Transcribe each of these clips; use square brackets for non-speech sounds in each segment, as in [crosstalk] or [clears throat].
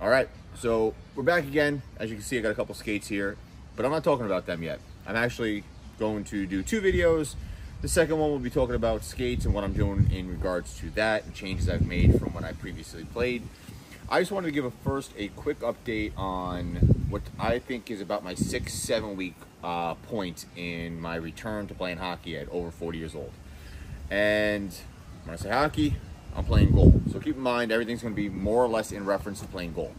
All right, so we're back again. As you can see, I got a couple skates here, but I'm not talking about them yet. I'm actually going to do two videos. The second one will be talking about skates and what I'm doing in regards to that and changes I've made from when I previously played. I just wanted to give a first a quick update on what I think is about my six, seven week uh, point in my return to playing hockey at over 40 years old. And when I say hockey, I'm playing goal. So keep in mind, everything's going to be more or less in reference to playing goal.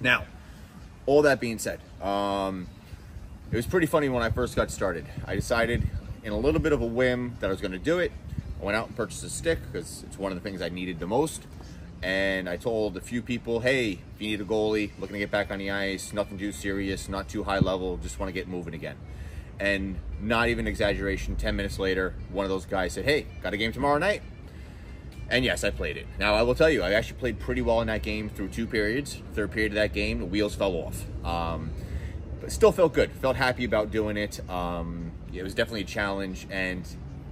Now, all that being said, um, it was pretty funny when I first got started. I decided in a little bit of a whim that I was going to do it. I went out and purchased a stick because it's one of the things I needed the most. And I told a few people, hey, if you need a goalie, looking to get back on the ice, nothing too serious, not too high level, just want to get moving again. And not even exaggeration, 10 minutes later, one of those guys said, hey, got a game tomorrow night? And yes, I played it. Now, I will tell you, I actually played pretty well in that game through two periods. Third period of that game, the wheels fell off. Um, but still felt good. Felt happy about doing it. Um, it was definitely a challenge, and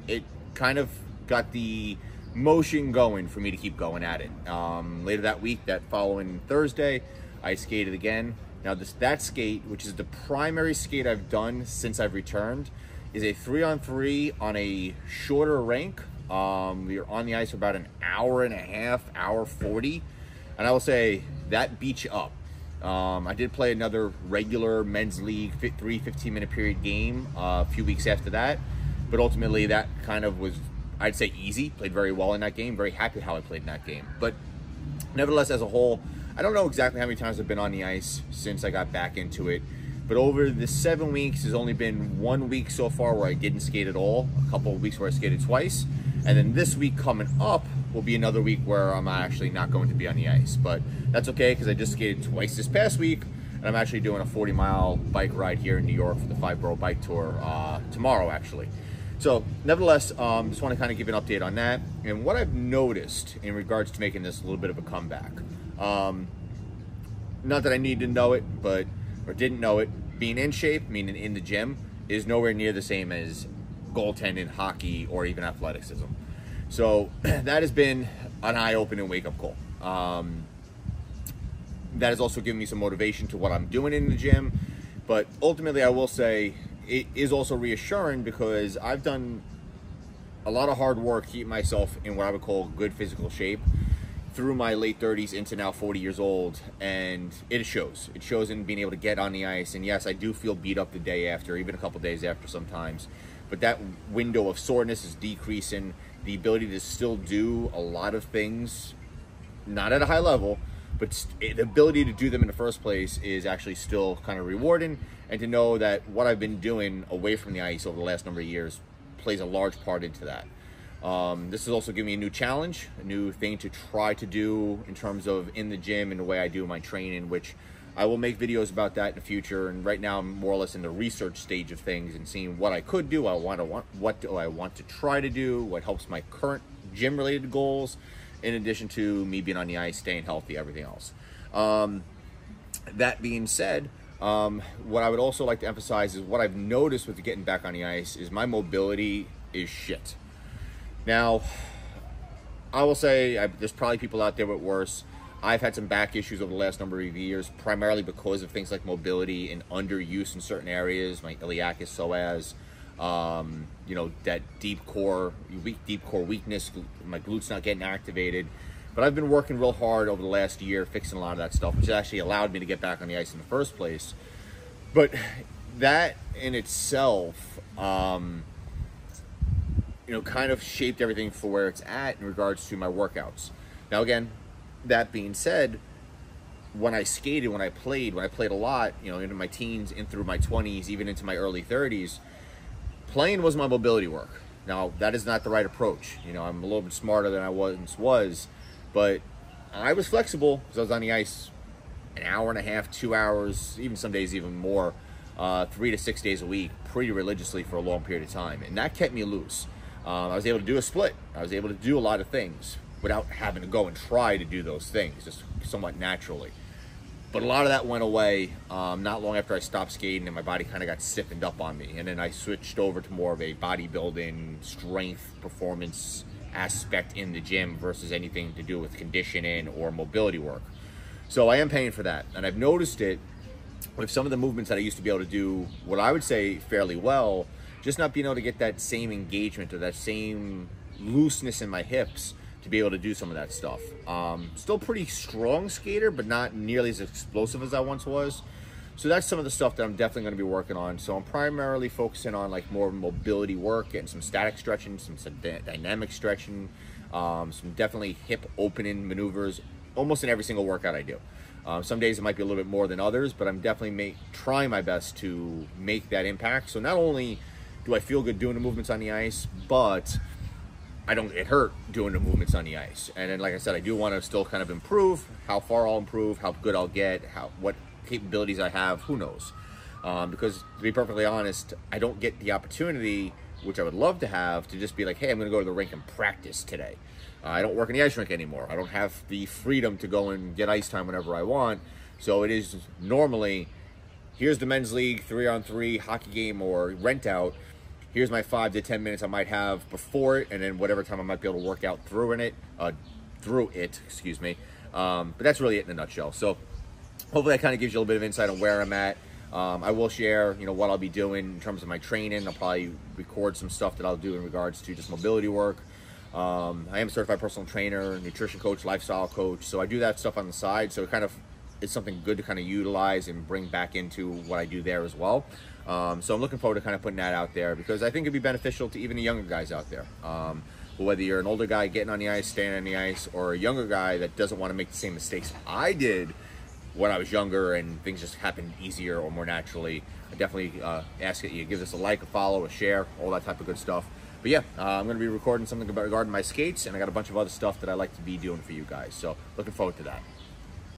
it kind of got the motion going for me to keep going at it. Um, later that week, that following Thursday, I skated again. Now, this that skate, which is the primary skate I've done since I've returned, is a three on three on a shorter rink um, we were on the ice for about an hour and a half, hour 40. And I will say that beat you up. Um, I did play another regular men's league three 15 minute period game uh, a few weeks after that. But ultimately, that kind of was, I'd say, easy. Played very well in that game. Very happy how I played in that game. But nevertheless, as a whole, I don't know exactly how many times I've been on the ice since I got back into it. But over the seven weeks, there's only been one week so far where I didn't skate at all. A couple of weeks where I skated twice. And then this week coming up will be another week where I'm actually not going to be on the ice. But that's okay because I just skated twice this past week. And I'm actually doing a 40 mile bike ride here in New York for the Five Boro Bike Tour uh, tomorrow, actually. So, nevertheless, um, just want to kind of give an update on that and what I've noticed in regards to making this a little bit of a comeback. Um, not that I need to know it, but or didn't know it. Being in shape, meaning in the gym, is nowhere near the same as goaltending, hockey, or even athleticism. So [clears throat] that has been an eye-opening wake-up call. Um, that has also given me some motivation to what I'm doing in the gym. But ultimately, I will say it is also reassuring because I've done a lot of hard work keep myself in what I would call good physical shape through my late 30s into now 40 years old and it shows it shows in being able to get on the ice and yes i do feel beat up the day after even a couple days after sometimes but that window of soreness is decreasing. The ability to still do a lot of things, not at a high level, but eh, the ability to do them in the first place is actually still kind of rewarding. And to know that what I've been doing away from the ice over the last number of years plays a large part into that. Um, this is also giving me a new challenge, a new thing to try to do in terms of in the gym and the way I do my training, which I will make videos about that in the future. And right now, I'm more or less in the research stage of things and seeing what I could do. I want to want what do I want to try to do? What helps my current gym-related goals, in addition to me being on the ice, staying healthy, everything else. Um, that being said, um, what I would also like to emphasize is what I've noticed with getting back on the ice is my mobility is shit. Now, I will say I, there's probably people out there with worse. I've had some back issues over the last number of years, primarily because of things like mobility and underuse in certain areas, my iliacus psoas, um, you know, that deep core, weak, deep core weakness, my glutes not getting activated. But I've been working real hard over the last year fixing a lot of that stuff, which actually allowed me to get back on the ice in the first place. But that in itself, um, you know, kind of shaped everything for where it's at in regards to my workouts. Now, again, that being said, when I skated, when I played, when I played a lot, you know, into my teens, in through my 20s, even into my early 30s, playing was my mobility work. Now, that is not the right approach. You know, I'm a little bit smarter than I once was, but I was flexible because I was on the ice an hour and a half, two hours, even some days even more, uh, three to six days a week, pretty religiously for a long period of time. And that kept me loose. Um, I was able to do a split. I was able to do a lot of things without having to go and try to do those things, just somewhat naturally. But a lot of that went away um, not long after I stopped skating and my body kind of got stiffened up on me. And then I switched over to more of a bodybuilding, strength, performance aspect in the gym versus anything to do with conditioning or mobility work. So I am paying for that. And I've noticed it with some of the movements that I used to be able to do, what I would say fairly well, just not being able to get that same engagement or that same looseness in my hips to be able to do some of that stuff. Um, still pretty strong skater, but not nearly as explosive as I once was. So that's some of the stuff that I'm definitely going to be working on. So I'm primarily focusing on like more mobility work, getting some static stretching, some, some dynamic stretching, um, some definitely hip opening maneuvers, almost in every single workout I do. Um, some days it might be a little bit more than others, but I'm definitely make, trying my best to make that impact. So not only do I feel good doing the movements on the ice, but I don't get hurt doing the movements on the ice. And then, like I said, I do want to still kind of improve. How far I'll improve, how good I'll get, how what capabilities I have, who knows? Um, because to be perfectly honest, I don't get the opportunity, which I would love to have, to just be like, hey, I'm going to go to the rink and practice today. Uh, I don't work in the ice rink anymore. I don't have the freedom to go and get ice time whenever I want. So it is normally, here's the men's league three on three hockey game or rent out. Here's my five to 10 minutes I might have before it, and then whatever time I might be able to work out through in it, uh, through it, excuse me. Um, but that's really it in a nutshell. So hopefully that kind of gives you a little bit of insight on where I'm at. Um, I will share, you know, what I'll be doing in terms of my training. I'll probably record some stuff that I'll do in regards to just mobility work. Um, I am a certified personal trainer, nutrition coach, lifestyle coach. So I do that stuff on the side. So it kind of is something good to kind of utilize and bring back into what I do there as well. Um, so I'm looking forward to kind of putting that out there because I think it'd be beneficial to even the younger guys out there. Um, whether you're an older guy getting on the ice, staying on the ice, or a younger guy that doesn't want to make the same mistakes I did when I was younger and things just happened easier or more naturally, I definitely uh, ask that you give us a like, a follow, a share, all that type of good stuff. But yeah, uh, I'm going to be recording something regarding my skates, and I got a bunch of other stuff that I like to be doing for you guys. So looking forward to that.